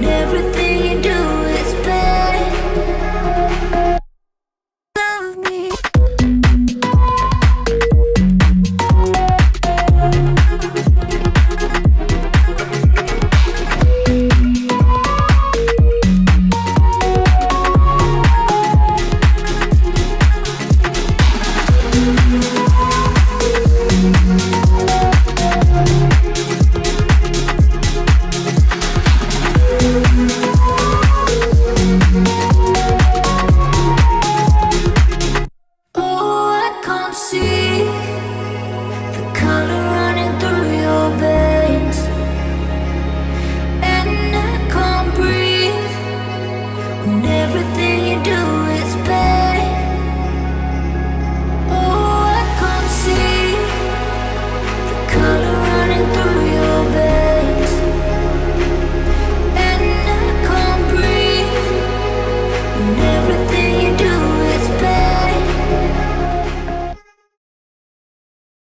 everything. everything you do